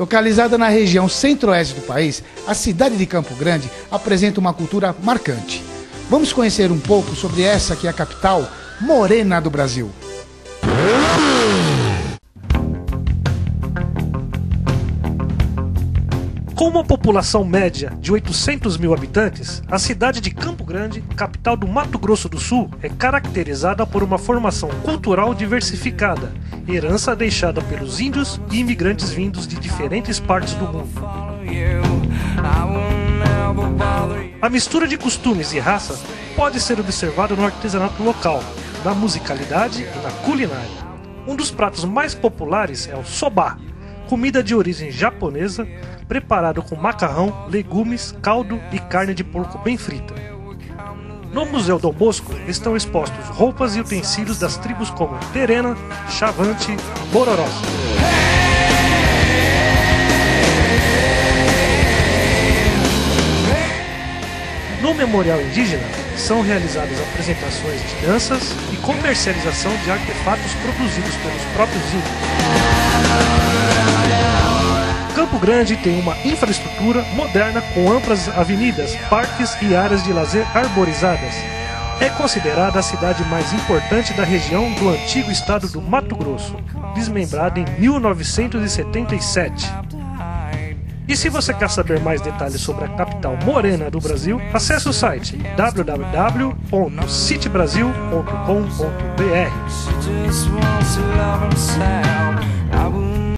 Localizada na região centro-oeste do país, a cidade de Campo Grande apresenta uma cultura marcante. Vamos conhecer um pouco sobre essa que é a capital morena do Brasil. Com uma população média de 800 mil habitantes, a cidade de Campo Grande, capital do Mato Grosso do Sul, é caracterizada por uma formação cultural diversificada, herança deixada pelos índios e imigrantes vindos de diferentes partes do mundo. A mistura de costumes e raça pode ser observada no artesanato local, na musicalidade e na culinária. Um dos pratos mais populares é o soba, comida de origem japonesa, preparado com macarrão, legumes, caldo e carne de porco bem frita. No Museu Dom Bosco estão expostos roupas e utensílios das tribos como Terena, Chavante Bororó. No Memorial Indígena são realizadas apresentações de danças e comercialização de artefatos produzidos pelos próprios índios. Grande tem uma infraestrutura moderna com amplas avenidas, parques e áreas de lazer arborizadas. É considerada a cidade mais importante da região do antigo estado do Mato Grosso, desmembrada em 1977. E se você quer saber mais detalhes sobre a capital morena do Brasil, acesse o site www.citybrasil.com.br.